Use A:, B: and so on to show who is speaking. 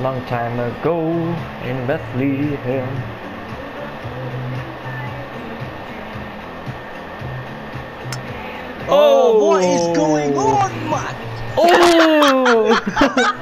A: long time ago in Bethlehem.
B: Oh, what is going on, man?
A: Oh!